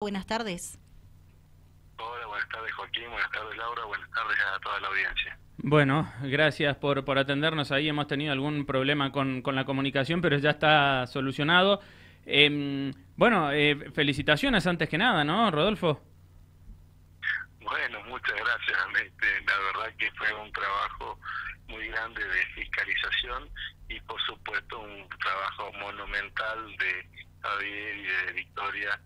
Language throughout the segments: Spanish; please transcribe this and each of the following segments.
Buenas tardes. Hola, buenas tardes Joaquín, buenas tardes Laura, buenas tardes a toda la audiencia. Bueno, gracias por, por atendernos ahí. Hemos tenido algún problema con, con la comunicación, pero ya está solucionado. Eh, bueno, eh, felicitaciones antes que nada, ¿no, Rodolfo? Bueno, muchas gracias. Este, la verdad que fue un trabajo muy grande de fiscalización y por supuesto un trabajo monumental de Javier y de Victoria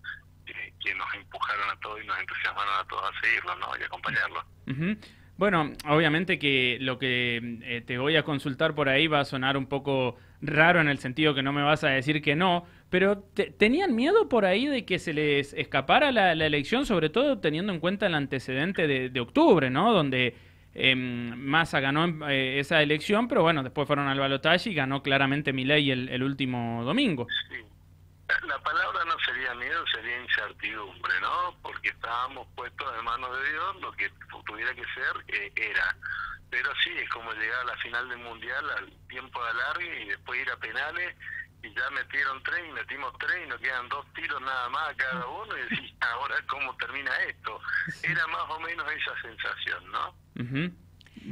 que, que nos empujaron a todos y nos entusiasmaron a todos a seguirlo ¿no? y acompañarlo. Ujú. Bueno, obviamente que lo que eh, te voy a consultar por ahí va a sonar un poco raro en el sentido que no me vas a decir que no, pero te- ¿tenían miedo por ahí de que se les escapara la, la elección, sobre todo teniendo en cuenta el antecedente de, de octubre, ¿no? Donde em, Massa ganó eh, esa elección, pero bueno, después fueron al balotaje y ganó claramente Milei el, el último domingo. Sí. La- La palabra no sería miedo, sería incertidumbre, ¿no? Porque estábamos puestos en manos de Dios, lo que tuviera que ser eh, era. Pero sí, es como llegar a la final del Mundial al tiempo de alargue y después ir a penales y ya metieron tres y metimos tres y nos quedan dos tiros nada más a cada uno y decís, ahora cómo termina esto. Era más o menos esa sensación, ¿no? Ujú.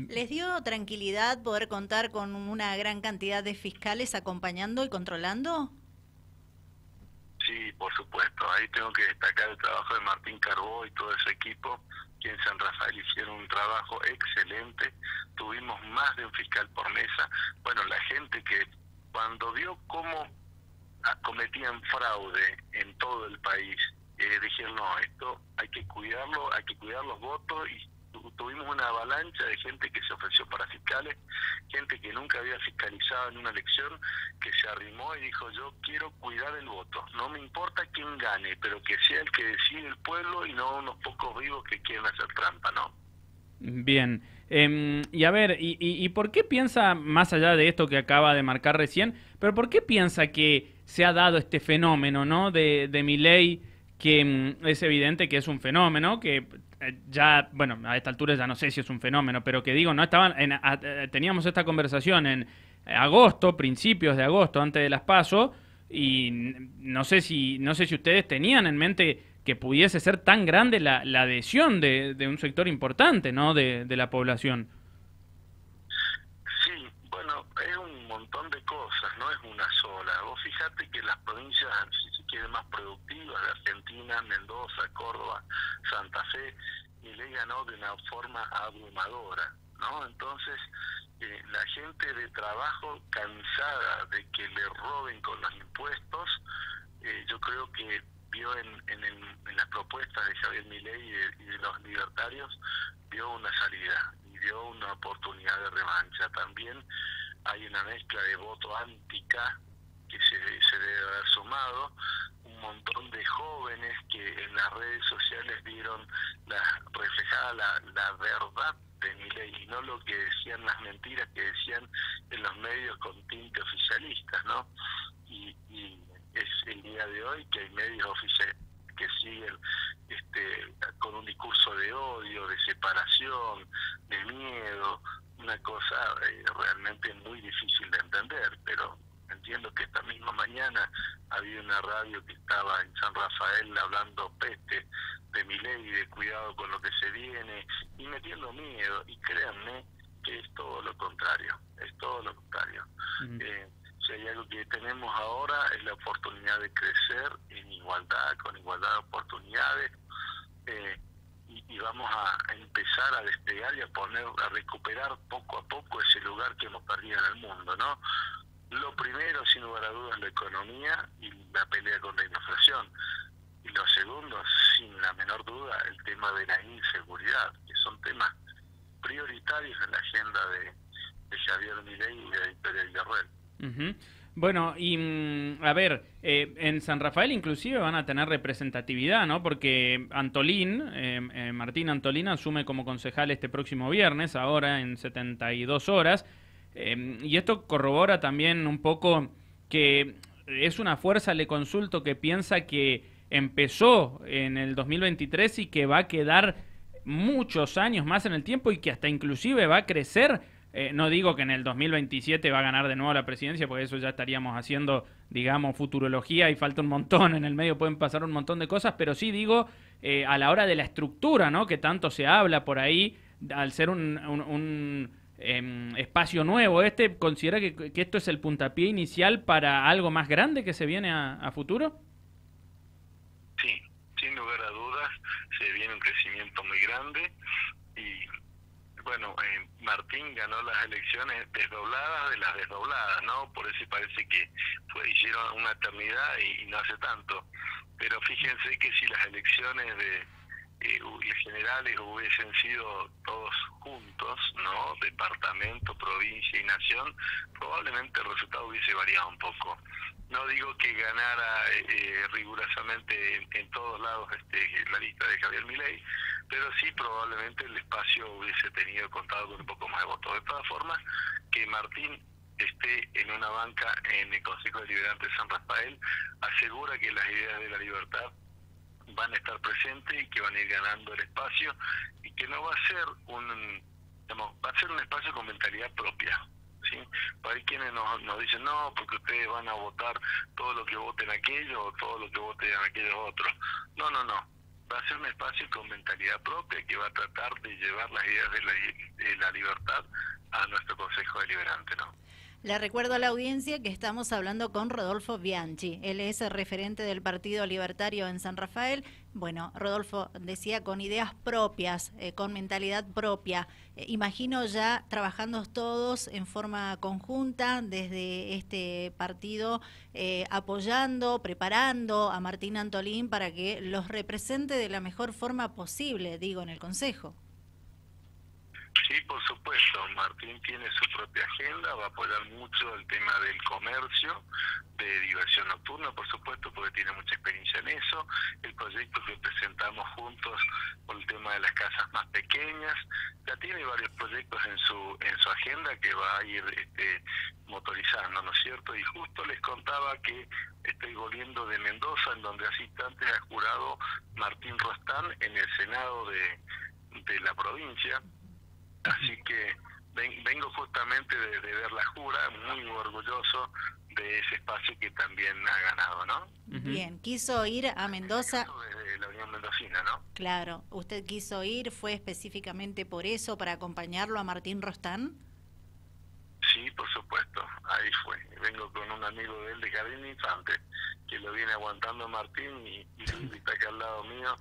¿Les dio tranquilidad poder contar con una gran cantidad de fiscales acompañando y controlando? Por supuesto. Ahí tengo que destacar el trabajo de Martín Carbó y todo ese equipo, que en San Rafael hicieron un trabajo excelente. Tuvimos más de un fiscal por mesa. Bueno, la gente que cuando vio cómo cometían fraude en todo el país, eh, dijeron, no, esto hay que cuidarlo, hay que cuidar los votos y tu- tuvimos una avalancha de gente que se ofreció para fiscales, gente que nunca había fiscalizado en una elección, que se arrimó y dijo yo quiero cuidar el voto, no me importa quién gane, pero que sea el que decide el pueblo y no unos pocos vivos que quieren hacer trampa, ¿no? Bien. Em, y a ver, y, y- y por qué piensa, más allá de esto que acaba de marcar recién, pero por qué piensa que se ha dado este fenómeno, ¿no? De, de Milei, que mm, es evidente que es un fenómeno, que eh, ya, bueno, a esta altura ya no sé si es un fenómeno, pero que digo, no estaban, en- a- eh, teníamos esta conversación en agosto, principios de agosto, antes de las PASO, y no sé si, no sé si ustedes tenían en mente que pudiese ser tan grande la, la adhesión de, de un sector importante, ¿no? De, de la población. Sí, bueno, es un montón de cosas, no es una sola. Vos fijate que las provincias, se quiere, más productivas de Argentina, Mendoza, Córdoba, Santa Fe, y le ganó de una forma abrumadora, ¿no? Entonces, eh, la gente de trabajo cansada de que le roben con los impuestos, eh, yo creo que vio en, en las propuestas de Javier Milei y de, y de los libertarios, vio una salida y vio una oportunidad de revancha. También hay una mezcla de voto antica que se, se debe haber sumado, un montón de jóvenes que en las redes sociales vieron la, reflejada la, la verdad de Milei y no lo que decían las mentiras que decían en los medios con tinte oficialistas, ¿no? Y, y es el día de hoy que hay medios oficiales que siguen este, con un discurso de odio, de separación, de miedo, una cosa eh, realmente muy difícil de entender, pero entiendo que esta misma mañana había una radio que estaba en San Rafael hablando peste de mi ley de cuidado con lo que se viene y metiendo miedo y créanme que es todo lo contrario, es todo lo contrario. Ujú. Eh, si hay algo que tenemos ahora es la oportunidad de crecer en igualdad, con igualdad de oportunidades, eh, y, vamos a empezar a despegar y a poner, a recuperar poco a poco ese lugar que hemos perdido en el mundo, ¿no? Lo primero, sin lugar a dudas, la economía y la pelea contra la inflación. Y lo segundo, sin la menor duda, el tema de la inseguridad, que son temas prioritarios en la agenda de, de Javier Milei y de Victoria Villarreal. Ujú. Bueno, y mm, a ver, eh, en San Rafael inclusive van a tener representatividad, ¿no? Porque Antolín, eh, eh, Martín Antolín asume como concejal este próximo viernes, ahora en 72 horas, eh, y esto corrobora también un poco que es una fuerza, le consulto, que piensa que empezó en el 2023 y que va a quedar muchos años más en el tiempo y que hasta inclusive va a crecer Eh, no digo que en el 2027 va a ganar de nuevo la presidencia, porque eso ya estaríamos haciendo, digamos, futurología y falta un montón, en el medio pueden pasar un montón de cosas, pero sí digo eh, a la hora de la estructura, ¿no? Que tanto se habla por ahí, al ser un, em, espacio nuevo, ¿este considera que, esto es el puntapié inicial para algo más grande que se viene a futuro? Sí, sin lugar a dudas, se viene un crecimiento muy grande bueno, eh, Martín ganó las elecciones desdobladas de las desdobladas, ¿no? Por eso parece que fue, hicieron una eternidad y, no hace tanto. Pero fíjense que si las elecciones de eh, generales hubiesen sido todos ¿no? Departamento, provincia y nación, probablemente el resultado hubiese variado un poco. No digo que ganara eh, eh rigurosamente en, en, todos lados este, la lista de Javier Milei, pero sí probablemente el espacio hubiese tenido contado con un poco más de votos. De todas formas, que Martín esté en una banca en el Consejo Deliberante de San Rafael asegura que las ideas de la libertad van a estar presentes y que van a ir ganando el espacio y que no va a ser un va a ser un espacio con mentalidad propia ¿sí? hay quienes nos, nos dicen no porque ustedes van a votar todo lo que voten aquellos o todo lo que voten aquellos otros no no no va a ser un espacio con mentalidad propia que va a tratar de llevar las ideas de la, de la libertad a nuestro Consejo Deliberante, ¿no? Le recuerdo a la audiencia que estamos hablando con Rodolfo Bianchi. Él es el referente del Partido Libertario en San Rafael. Bueno, Rodolfo decía con ideas propias, eh, con mentalidad propia. Eh, imagino ya trabajando todos en forma conjunta desde este partido, eh, apoyando, preparando a Martín Antolín para que los represente de la mejor forma posible, digo, en el Consejo. Sí, por supuesto. Martín tiene su propia agenda, va a apoyar mucho el tema del comercio, de diversión nocturna, por supuesto, porque El proyecto que presentamos juntos por el tema de las casas más pequeñas, ya tiene varios proyectos en su en su agenda que va a ir este, motorizando, ¿no es cierto? Y justo les contaba que estoy volviendo de Mendoza, en donde hace instantes ha jurado Martín Rostán en el Senado de, de la provincia Así que vengo justamente de, ver la jura, muy orgulloso de ese espacio que también ha ganado, ¿no? Bien, quiso ir a Mendoza. De la Unión Mendocina, ¿no? Claro, usted quiso ir, fue específicamente por eso, para acompañarlo a Martín Rostán. Sí, por supuesto, ahí fue. Vengo con un amigo de él de Jardín Infante, que lo viene aguantando Martín y, y está acá al lado mío,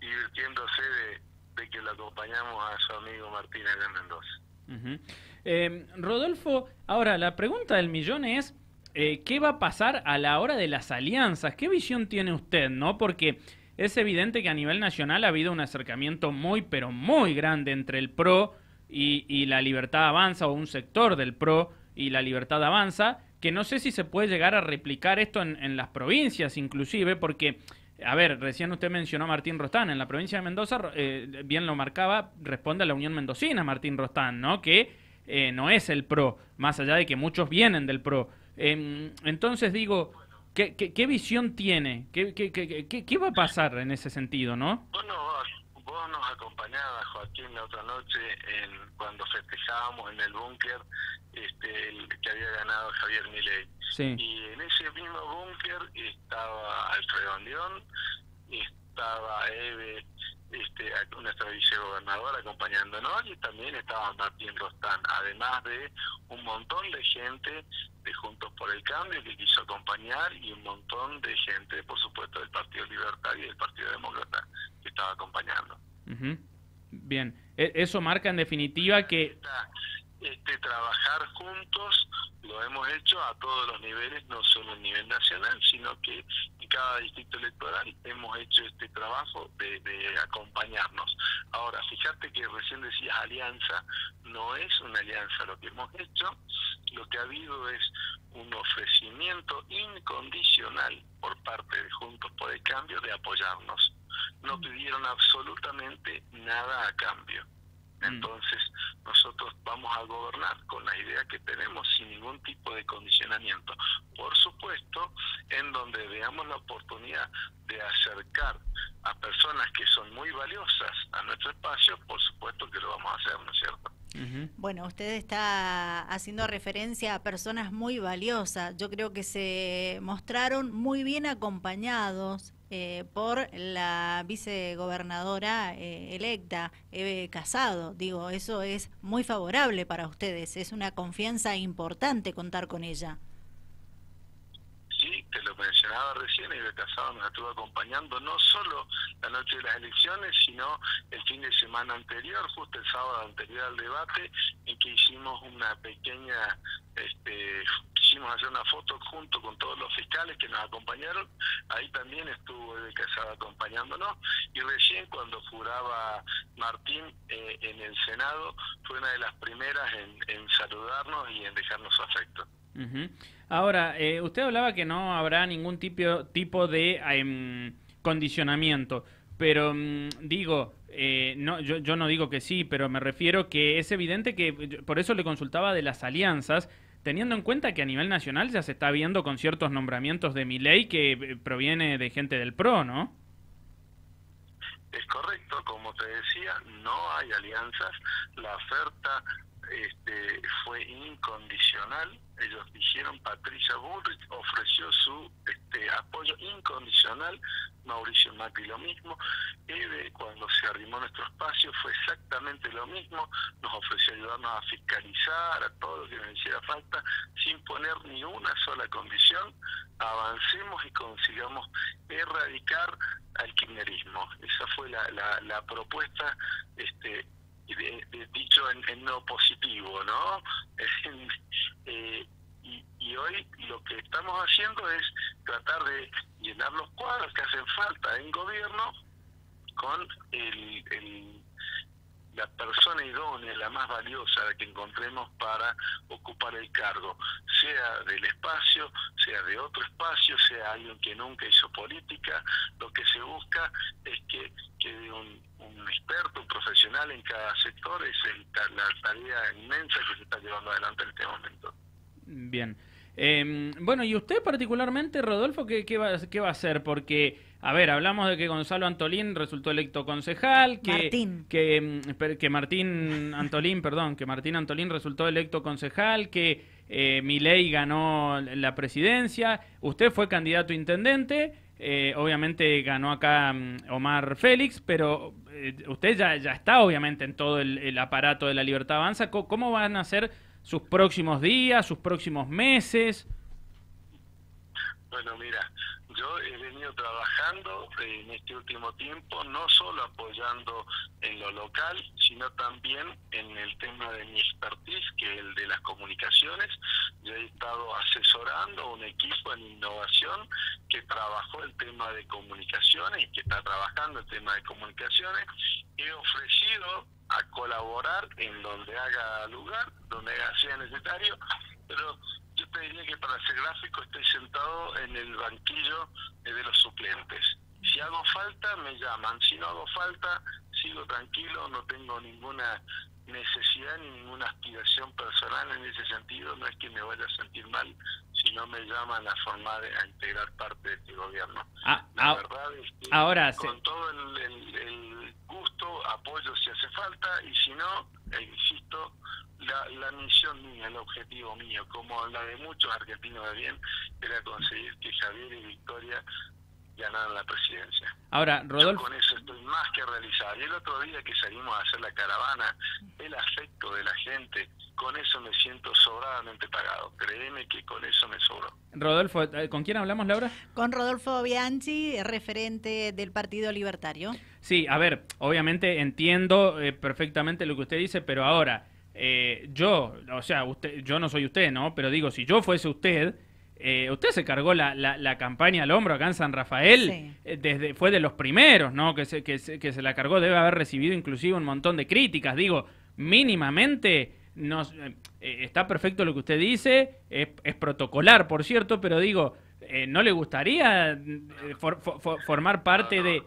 divirtiéndose de de que lo acompañamos a su amigo Martínez de Mendoza. Eh, Rodolfo, ahora la pregunta del millón es, eh, ¿qué va a pasar a la hora de las alianzas? ¿Qué visión tiene usted? no Porque es evidente que a nivel nacional ha habido un acercamiento muy, pero muy grande entre el PRO y, la Libertad Avanza, o un sector del PRO y la Libertad Avanza, que no sé si se puede llegar a replicar esto en las provincias inclusive, porque a ver, recién usted mencionó a Martín Rostán. En la provincia de Mendoza, eh, bien lo marcaba, responde a la Unión Mendocina Martín Rostán, ¿no? Que eh, no es el PRO, más allá de que muchos vienen del PRO. Em, entonces digo, ¿qué, qué, visión tiene? ¿Qué, qué, qué, va a pasar en ese sentido, no? Bueno, vos nos acompañabas, Joaquín, la otra noche en, cuando festejábamos en el búnker este, el que había ganado Javier Milei. Y en ese mismo búnker estaba Alfredo Andión, estaba Eve, este, nuestra vicegobernadora acompañándonos y también estaba Martín Rostán, además de un montón de gente de Juntos por el Cambio que quiso acompañar y un montón de gente, por supuesto, del Partido Libertad y del Partido Demócrata que estaba acompañando. Bien, e, eso marca en definitiva que este, trabajar juntos, lo hemos hecho a todos los niveles, no solo a nivel nacional, sino que en cada distrito electoral hemos hecho este trabajo de acompañarnos. Ahora, fíjate que recién decías alianza, no es una alianza lo que hemos hecho, lo que ha habido es un ofrecimiento incondicional por parte de Juntos por el Cambio de apoyarnos. No pidieron absolutamente nada a cambio Mm. Entonces, nosotros vamos a gobernar con la idea que tenemos sin ningún tipo de condicionamiento. Por supuesto, en donde veamos la oportunidad de acercar a personas que son muy valiosas a nuestro espacio, por supuesto que lo vamos a hacer, ¿no es cierto? Bueno, usted está haciendo referencia a personas muy valiosas. Yo creo que se mostraron muy bien acompañados eh, por la vicegobernadora eh, electa, Eve Casado. Digo, eso es muy favorable para ustedes. Es una confianza importante contar con ella mencionaba recién, y Casado nos estuvo acompañando no solo la noche de las elecciones, sino el fin de semana anterior, justo el sábado anterior al debate, en que hicimos una pequeña, este, quisimos hacer una foto junto con todos los fiscales que nos acompañaron, ahí también estuvo Eve Casado acompañándonos, y recién cuando juraba Martín eh, en el Senado, fue una de las primeras en, en saludarnos y en dejarnos su afecto. Ahora, eh, usted hablaba que no habrá ningún tipo, tipo de em, condicionamiento, pero mm, digo, eh, no, yo, yo, no digo que sí, pero me refiero que es evidente que, por eso le consultaba de las alianzas, teniendo en cuenta que a nivel nacional ya se está viendo con ciertos nombramientos de mi ley que eh, proviene de gente del PRO, ¿no? Es correcto, como te decía, no hay alianzas, la oferta este, fue incondicional. Ellos dijeron, Patricia Bullrich ofreció su este, apoyo incondicional, Mauricio Macri lo mismo. Eve, cuando se arrimó nuestro espacio, fue exactamente lo mismo. Nos ofreció ayudarnos a fiscalizar, a todo lo que nos hiciera falta, sin poner ni una sola condición. Avancemos y consigamos erradicar al kirchnerismo. Esa fue la, la, la propuesta este, de, dicho en, en, no positivo, ¿no? Eh, y, y, hoy lo que estamos haciendo es tratar de llenar los cuadros que hacen falta en gobierno con el, el la persona idónea, la más valiosa que encontremos para ocupar el cargo, sea del espacio, sea de otro espacio, sea alguien que nunca hizo política, lo que se busca es que quede un, experto, un profesional en cada sector, es la tarea inmensa que se está llevando adelante en este momento. Bien. Eh, bueno, y usted particularmente, Rodolfo, ¿qué, qué, va, ¿qué va a hacer? Porque a ver, hablamos de que Gonzalo Antolín resultó electo concejal, que Martín. que, mm, que Martín Antolín, perdón, que Martín Antolín resultó electo concejal, que eh, Milei ganó la presidencia, usted fue candidato a intendente, eh, obviamente ganó acá mm, Omar Félix, pero eh, usted ya, ya está obviamente en todo el, aparato de la Libertad Avanza. ¿Cómo van a ser sus próximos días, sus próximos meses? Bueno, mira, yo he venido trabajando en este último tiempo, no solo apoyando en lo local, sino también en el tema de mi expertise, que es el de las comunicaciones. Yo he estado asesorando un equipo en innovación que trabajó el tema de comunicaciones y que está trabajando el tema de comunicaciones. He ofrecido a colaborar en donde haga lugar, donde sea necesario, pero yo te diría que para ser gráfico estoy sentado en el banquillo de los suplentes. Si hago falta, me llaman. Si no hago falta, sigo tranquilo, no tengo ninguna necesidad ni ninguna aspiración personal en ese sentido. No es que me vaya a sentir mal si no me llaman a formar, a integrar parte de este gobierno. Ah, La ah, verdad es que ahora con todo el, el, gusto, apoyo si hace falta y si no, eh, insisto, la, la misión mía, el objetivo mío, como la de muchos argentinos de bien, era conseguir que Javier y Victoria ganaran la presidencia. Ahora, Rodolfo... con eso estoy más que realizado. Y el otro día que salimos a hacer la caravana, el afecto de la gente, con eso me siento sobradamente pagado. Créeme que con eso me sobró. Rodolfo, eh, ¿con quién hablamos, Laura? Con Rodolfo Bianchi, referente del Partido Libertario. Sí, a ver, obviamente entiendo eh, perfectamente lo que usted dice, pero ahora eh, yo, o sea, usted, yo no soy usted, ¿no? Pero digo, si yo fuese usted, eh, usted se cargó la, la, campaña al hombro acá en San Rafael, desde fue de los primeros, ¿no? Que se, que, se, que se la cargó, debe haber recibido inclusive un montón de críticas. Digo, mínimamente nos, está perfecto lo que usted dice, es, es protocolar, por cierto, pero digo, ¿no le gustaría formar parte de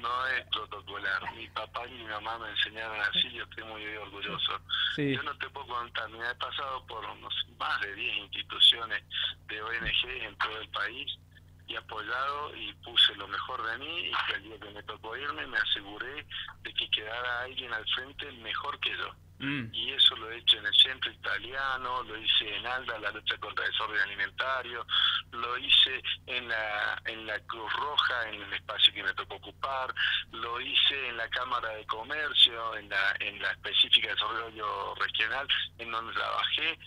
no es protocolar. Mi papá y mi mamá me enseñaron así, yo estoy muy orgulloso. Yo no te puedo contar, me he pasado por unos, más de 10 instituciones de ONG en todo el país y apoyado y puse lo mejor de mí y que el día que me tocó irme me aseguré de que quedara alguien al frente mejor que yo. Mm. Y eso lo he hecho en el centro italiano, lo hice en Alda, la lucha contra el desorden alimentario, lo hice en la, en la Cruz Roja, en el espacio que me tocó ocupar, lo hice en la Cámara de Comercio, en la, en la específica de desarrollo regional, en donde trabajé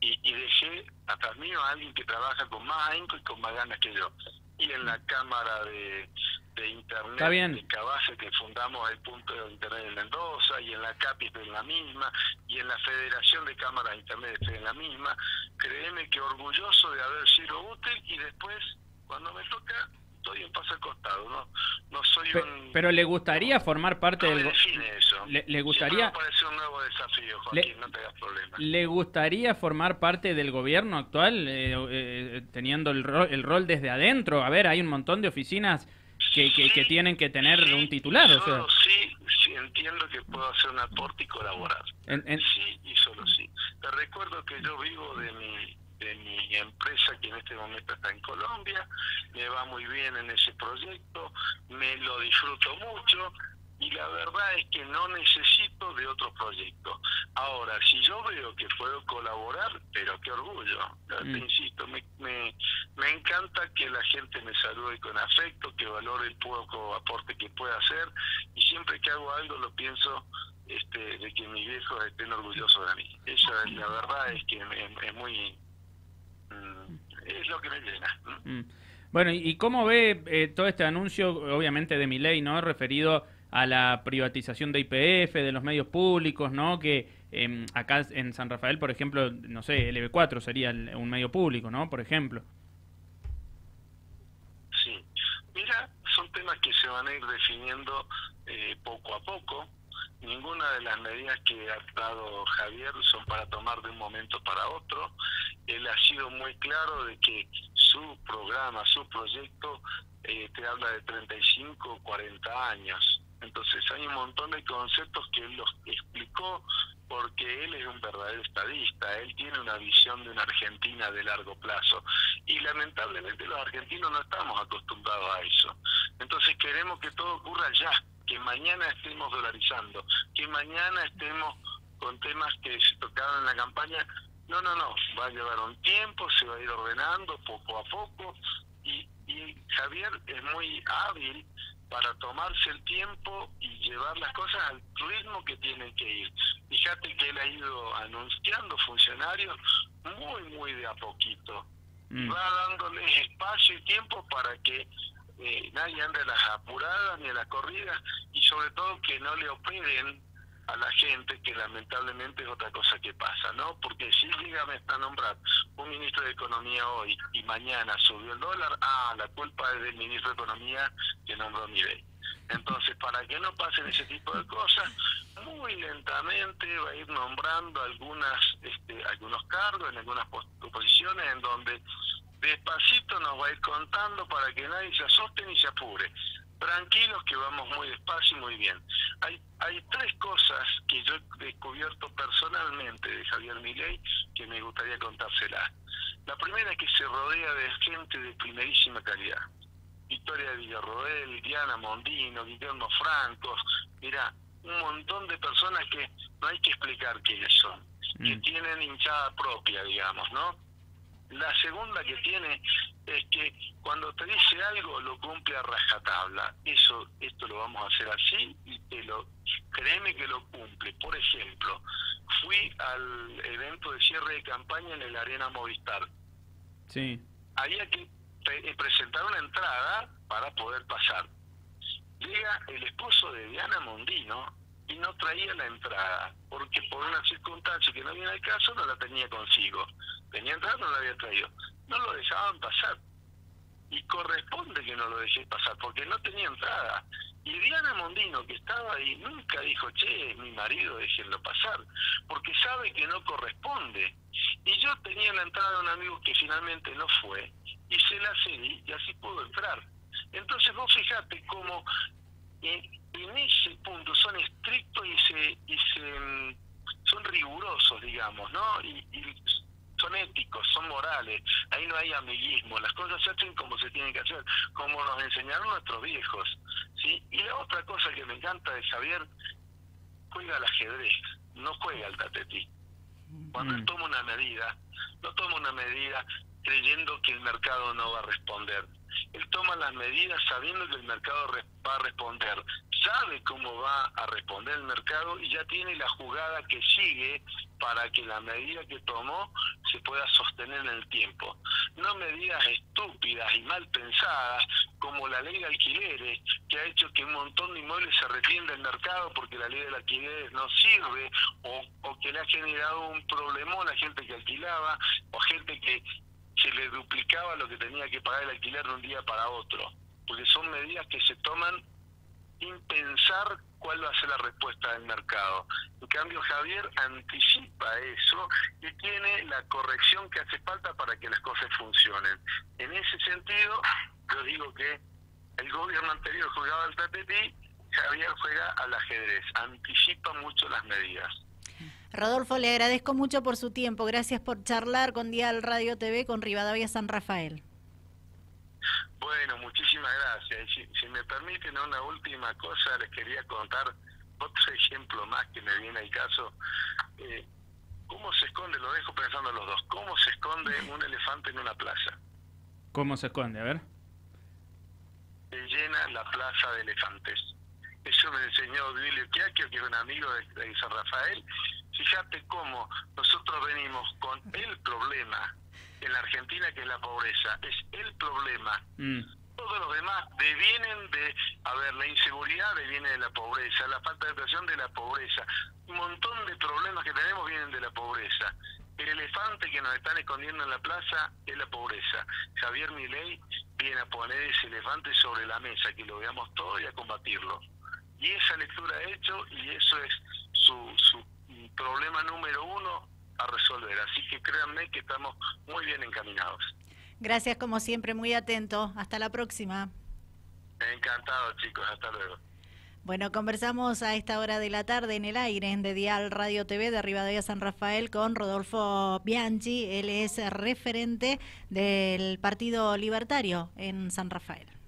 y, y dejé atrás mío a alguien que trabaja con más ahínco y con más ganas que yo. Y en la Cámara de, de Internet de Cabase, que fundamos el punto de Internet en Mendoza, y en la CAPI estoy en la misma, y en la Federación de Cámaras de Internet estoy en la misma. Créeme que orgulloso de haber sido útil y después, cuando me toca, estoy en paso al costado, ¿no? No soy pero, un... Pero le gustaría formar parte no del... define eso. Le, le gustaría... parece un nuevo desafío, Joaquín, le, no te hagas problemas. ¿Le gustaría formar parte del gobierno actual, eh, eh, teniendo el rol, el rol desde adentro? A ver, hay un montón de oficinas que, que, Sí, que tienen que tener sí, un titular, o sea... sí, sí entiendo que puedo hacer un aporte y colaborar. En- en- Sí y solo sí. Te recuerdo que yo vivo de mi de mi empresa que en este momento está en Colombia, me va muy bien en ese proyecto, me lo disfruto mucho y la verdad es que no necesito de otro proyecto. Ahora, si yo veo que puedo colaborar, pero qué orgullo, Ya Mm. te insisto, me, me, me encanta que la gente me salude con afecto, que valore el poco aporte que pueda hacer y siempre que hago algo lo pienso este, de que mis viejos estén orgullosos de mí. Esa es la verdad, es que me- es muy... mm, es lo que me llena. Mm. Bueno, ¿y y cómo ve eh, todo este anuncio, obviamente de mi ley, ¿no? Referido a la privatización de IPF, de los medios públicos, ¿no? Que em, acá en San Rafael, por ejemplo, no sé, LB4 sería el- un medio público, ¿no? Por ejemplo. Sí. Mira, son temas que se van a ir definiendo eh, poco a poco. Ninguna de las medidas que ha dado Javier son para tomar de un momento para otro. Él ha sido muy claro de que su programa, su proyecto, eh, te habla de 35, 40 años. Entonces hay un montón de conceptos que él los explicó porque él es un verdadero estadista, él tiene una visión de una Argentina de largo plazo y lamentablemente los argentinos no estamos acostumbrados a eso. Entonces queremos que todo ocurra ya, que mañana estemos dolarizando, que mañana estemos con temas que se tocaron en la campaña. No, no, no, va a llevar un tiempo, se va a ir ordenando poco a poco y, y Javier es muy hábil para tomarse el tiempo y llevar las cosas al ritmo que tienen que ir. Fíjate que él ha ido anunciando funcionarios muy, muy de a poquito. Mm. Va dándoles espacio y tiempo para que eh, nadie ande a las apuradas ni a las corridas y sobre todo que no le operen a la gente, que lamentablemente es otra cosa que pasa, ¿no? Porque si dígame está nombrar un ministro de Economía hoy y mañana subió el dólar, ah, la culpa es del ministro de Economía que nombró Milei. Entonces, para que no pasen ese tipo de cosas, muy lentamente va a ir nombrando algunas este, algunos cargos en algunas pos- posiciones en donde despacito nos va a ir contando para que nadie se asuste ni se apure. Tranquilos que vamos muy despacio y muy bien. Hay, hay tres cosas que yo he descubierto personalmente de Javier Milei que me gustaría contárselas. La primera es que se rodea de gente de primerísima calidad. Victoria Villarroel, Diana Mondino, Guillermo Franco, mira, un montón de personas que no hay que explicar quiénes son, que Mm. tienen hinchada propia, digamos, ¿no? La segunda que tiene es que cuando te dice algo lo cumple a rajatabla. Eso, esto lo vamos a hacer así y te lo, créeme que lo cumple. Por ejemplo, fui al evento de cierre de campaña en el Arena Movistar. Sí. Había que pre- presentar una entrada para poder pasar. Llega el esposo de Diana Mondino y no traía la entrada, porque por una circunstancia que no viene al caso no la tenía consigo. Tenía entrada, no la había traído. No lo dejaban pasar. Y corresponde que no lo dejé pasar, porque no tenía entrada. Y Diana Mondino, que estaba ahí, nunca dijo, che, mi marido, déjenlo pasar, porque sabe que no corresponde. Y yo tenía la entrada de un amigo que finalmente no fue, y se la cedí, y así pudo entrar. Entonces vos fijate cómo en, en ese punto son estrictos y se, y se mm, son rigurosos, digamos, ¿no? Y, y son éticos, son morales, ahí no hay amiguismo, las cosas se hacen como se tienen que hacer, como nos enseñaron nuestros viejos, ¿sí? Y la otra cosa que me encanta de Javier, juega al ajedrez, no juega el tatetí. Cuando él mm. toma una medida, no toma una medida creyendo que el mercado no va a responder. Él toma las medidas sabiendo que el mercado va a responder, sabe cómo va a responder el mercado y ya tiene la jugada que sigue para que la medida que tomó se pueda sostener en el tiempo. No medidas estúpidas y mal pensadas como la ley de alquileres, que ha hecho que un montón de inmuebles se retiren del mercado porque la ley de alquileres no sirve o, o que le ha generado un problemón a la gente que alquilaba o gente que se le duplicaba lo que tenía que pagar el alquiler de un día para otro, porque son medidas que se toman sin pensar cuál va a ser la respuesta del mercado. En cambio, Javier anticipa eso y tiene la corrección que hace falta para que las cosas funcionen. En ese sentido, yo digo que el gobierno anterior jugaba al TPP, Javier juega al ajedrez, anticipa mucho las medidas. Rodolfo, le agradezco mucho por su tiempo. Gracias por charlar con Dial Radio TV con Rivadavia San Rafael. Bueno, muchísimas gracias. Si, me permiten una última cosa, les quería contar otro ejemplo más que me viene al caso. Eh, ¿Cómo se esconde? Lo dejo pensando los dos. ¿Cómo se esconde un elefante en una plaza? ¿Cómo se esconde? A ver. Se llena la plaza de elefantes. Eso me enseñó Billy Chiacchio, que es un amigo de San Rafael, fíjate cómo nosotros venimos con el problema en la Argentina que es la pobreza, es el problema. Mm. Todos los demás devienen de, a ver, la inseguridad deviene de la pobreza, la falta de educación de la pobreza, un montón de problemas que tenemos vienen de la pobreza. El elefante que nos están escondiendo en la plaza es la pobreza. Javier Milei viene a poner ese elefante sobre la mesa, que lo veamos todo y a combatirlo. Y esa lectura ha hecho y eso es su, su problema número uno a resolver. Así que créanme que estamos muy bien encaminados. Gracias como siempre, muy atento. Hasta la próxima. Encantado chicos, hasta luego. Bueno, conversamos a esta hora de la tarde en el aire en de Dial Radio TV de Rivadavia San Rafael con Rodolfo Bianchi. Él es referente del Partido Libertario en San Rafael.